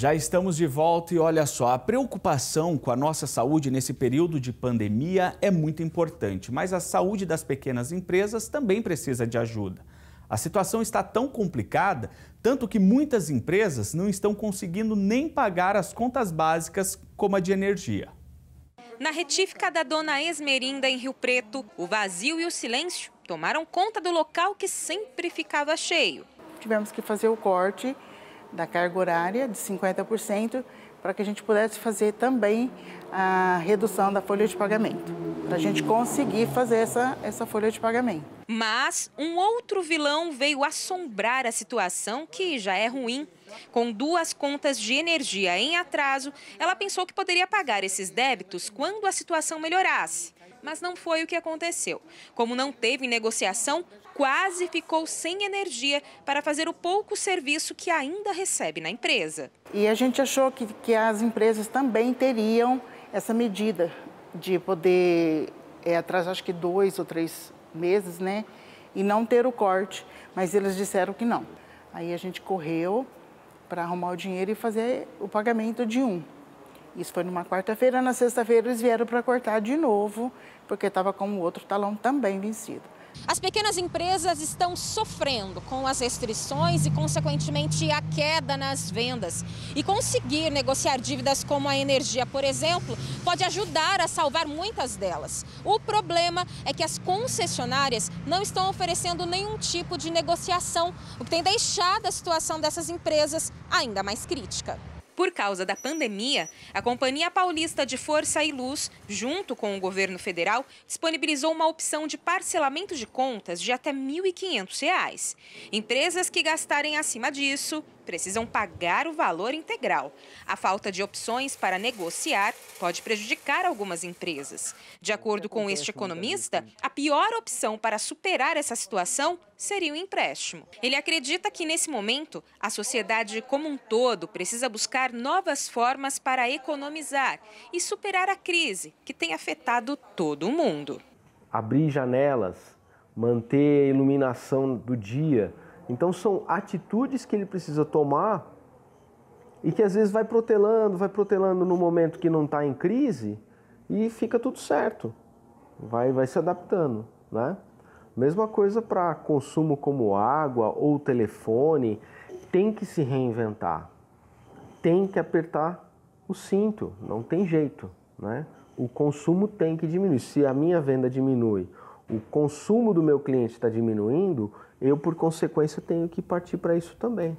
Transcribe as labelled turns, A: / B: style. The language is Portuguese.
A: Já estamos de volta e olha só, a preocupação com a nossa saúde nesse período de pandemia é muito importante, mas a saúde das pequenas empresas também precisa de ajuda. A situação está tão complicada, tanto que muitas empresas não estão conseguindo nem pagar as contas básicas, como a de energia.
B: Na retífica da Dona Esmerinda, em Rio Preto, o vazio e o silêncio tomaram conta do local que sempre ficava cheio.
C: Tivemos que fazer o corte da carga horária de 50% para que a gente pudesse fazer também a redução da folha de pagamento, para a gente conseguir fazer essa, essa folha de pagamento.
B: Mas um outro vilão veio assombrar a situação que já é ruim. Com duas contas de energia em atraso, ela pensou que poderia pagar esses débitos quando a situação melhorasse. Mas não foi o que aconteceu. Como não teve negociação, quase ficou sem energia para fazer o pouco serviço que ainda recebe na empresa.
C: E a gente achou que, que as empresas também teriam essa medida de poder é, acho que dois ou três meses, né? E não ter o corte. Mas eles disseram que não. Aí a gente correu para arrumar o dinheiro e fazer o pagamento de um. Isso foi numa quarta-feira, na sexta-feira eles vieram para cortar de novo, porque estava com o outro talão também vencido.
B: As pequenas empresas estão sofrendo com as restrições e, consequentemente, a queda nas vendas. E conseguir negociar dívidas como a energia, por exemplo, pode ajudar a salvar muitas delas. O problema é que as concessionárias não estão oferecendo nenhum tipo de negociação, o que tem deixado a situação dessas empresas ainda mais crítica. Por causa da pandemia, a Companhia Paulista de Força e Luz, junto com o governo federal, disponibilizou uma opção de parcelamento de contas de até R$ 1.500. Empresas que gastarem acima disso precisam pagar o valor integral. A falta de opções para negociar pode prejudicar algumas empresas. De acordo com este economista, a pior opção para superar essa situação seria o empréstimo. Ele acredita que, nesse momento, a sociedade como um todo precisa buscar novas formas para economizar e superar a crise que tem afetado todo o mundo.
D: Abrir janelas, manter a iluminação do dia então são atitudes que ele precisa tomar e que às vezes vai protelando, vai protelando no momento que não está em crise e fica tudo certo. Vai, vai se adaptando, né? Mesma coisa para consumo como água ou telefone, tem que se reinventar. Tem que apertar o cinto, não tem jeito, né? O consumo tem que diminuir. Se a minha venda diminui, o consumo do meu cliente está diminuindo, eu, por consequência, tenho que partir para isso também.